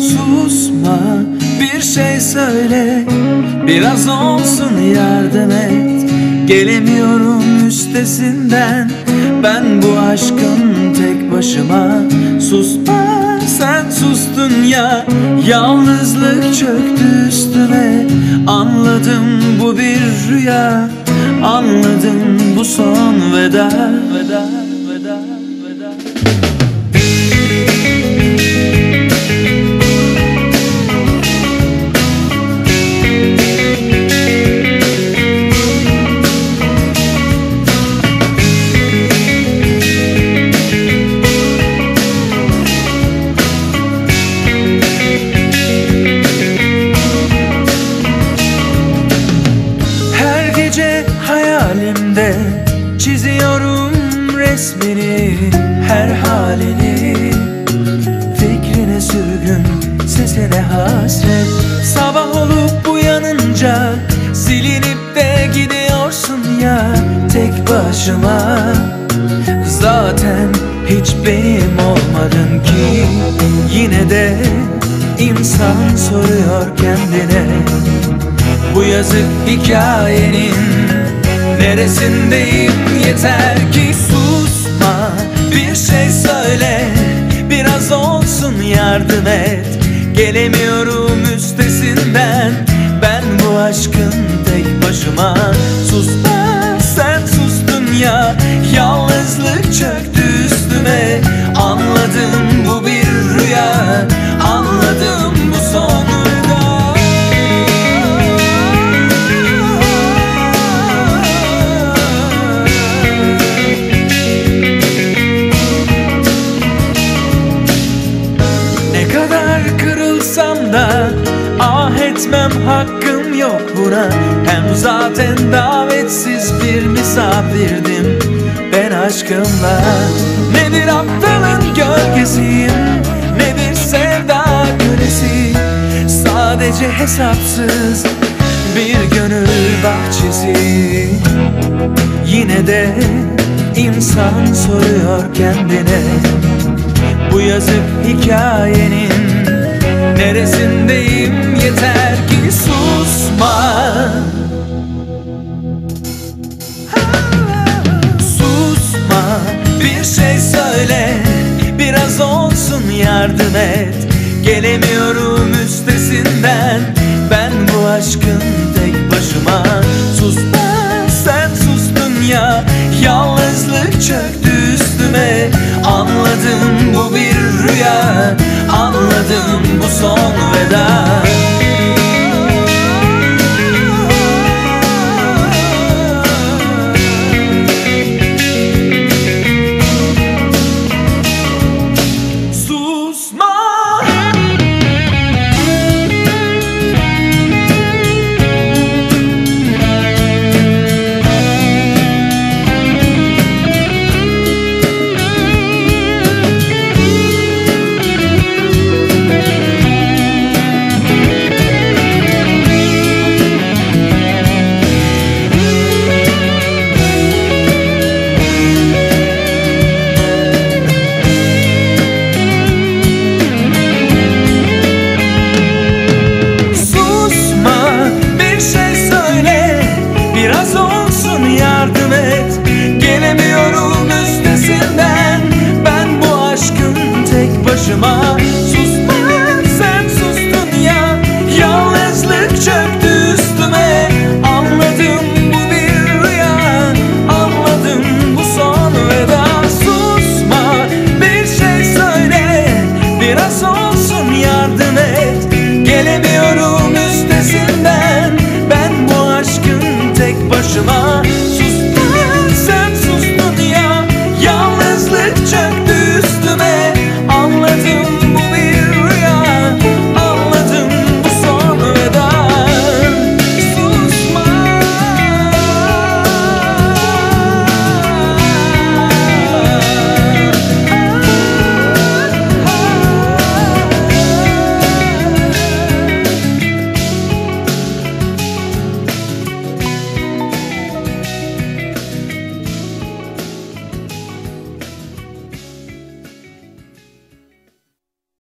Susma bir şey söyle. Biraz olsun yardım et. Gelemiyorum üstesinden. Ben bu aşkın tek başıma. Susma sen sustun ya Yalnızlık çöktü üstüme Anladım bu bir rüya. Anladım bu son veda Veda, hayalimde çiziyorum resmini Her halini. Fikrine sürgün sesine hasret. Sabah olup uyanınca silinip de gidiyorsun ya tek başıma. Zaten hiç benim olmadın ki. Yine de insan soruyor kendine. Bu yazık hikayenin Neresindeyim? Yeter ki susma. Bir şey söyle Biraz olsun yardım et. Gelemiyorum üstesinden. Ben bu aşkın tek başıma. Susma sen sustun ya. Yalnızlık çöktü üstüme. Anladım ah etmem hakkım yok buna. Hem zaten davetsiz bir misafirdim. Ben aşkımla Ne bir aptalın gölgesiyim? Ne bir sevda kölesi Sadece hesapsız bir gönül bahçesi. Yine de insan soruyor kendine. Bu yazık hikayenin Neresindeyim? Yeter ki susma. Susma. Bir şey söyle Biraz olsun yardım et. Gelemiyorum üstesinden. Ben bu aşkın tek başıma Anladım bu son